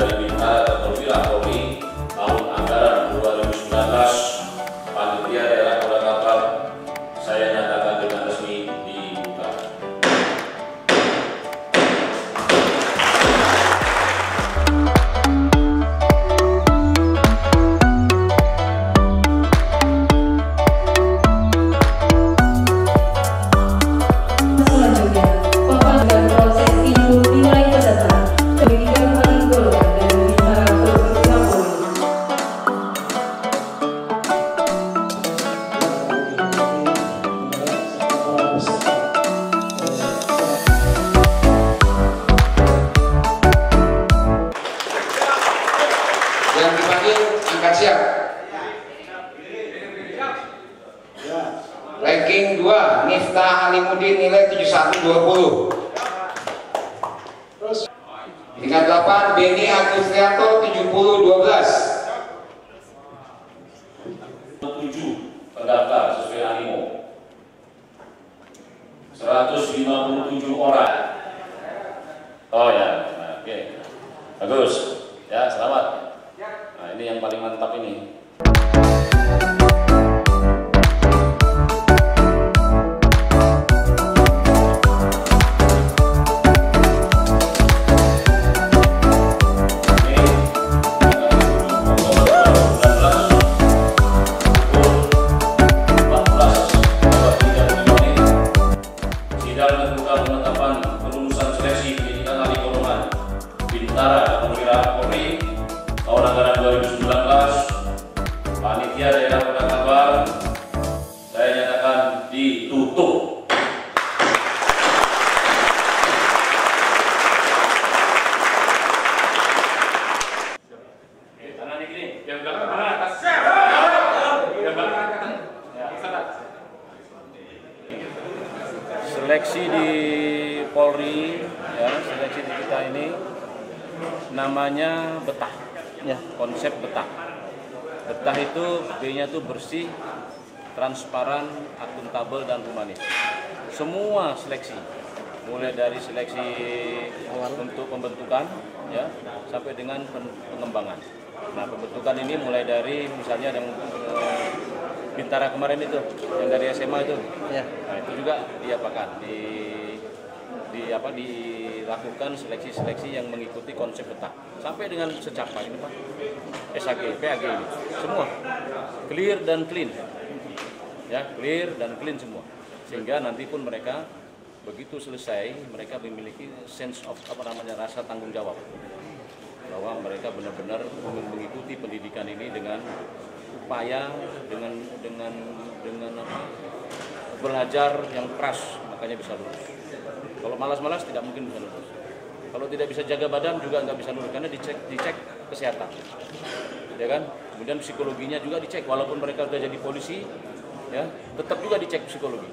dari Bintara ke Perwira Polri Ranking 2, Miftah Halimudin nilai 7120. Tingkat 8, Beni Agustianto 7012. 7 pendaftar sesuai animo. 157 orang. Oh ya nah, oke. Bagus. Ya selamat. Nah ini yang paling mantap ini 2019 panitia daerah Kota Kabar saya nyatakan ditutup. Seleksi di Polri, ya, seleksi di kita ini namanya betah. Ya, konsep betah. Betah itu B-nya itu bersih, transparan, akuntabel dan humanis. Semua seleksi, mulai dari seleksi untuk pembentukan, ya, sampai dengan pen- pengembangan. Nah, pembentukan ini mulai dari misalnya yang eh, Bintara kemarin itu, yang dari SMA itu, Nah, itu juga diapakan di di apa dilakukan seleksi-seleksi yang mengikuti konsep peta sampai dengan secapa ini Pak. SAG, PAG ini. Semua clear dan clean. Ya, clear dan clean semua. Sehingga nanti pun mereka begitu selesai mereka memiliki sense of apa namanya rasa tanggung jawab bahwa mereka benar-benar mengikuti pendidikan ini dengan upaya dengan dengan dengan apa belajar yang keras makanya bisa lulus. Kalau malas-malas tidak mungkin bisa lulus. Kalau tidak bisa jaga badan juga nggak bisa lulus karena dicek dicek kesehatan, ya kan? Kemudian psikologinya juga dicek walaupun mereka sudah jadi polisi, ya tetap juga dicek psikologi,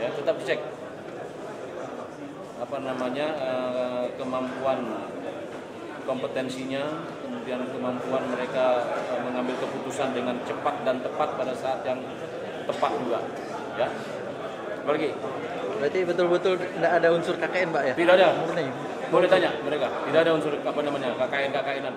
ya tetap dicek apa namanya eh, kemampuan kompetensinya, kemudian kemampuan mereka eh, mengambil keputusan dengan cepat dan tepat pada saat yang tepat juga, ya. Apalagi Berarti betul-betul tidak ada unsur KKN, Pak ya? tidak ada. Murni. Boleh tanya mereka, tidak ada unsur apa namanya KKN KKNan.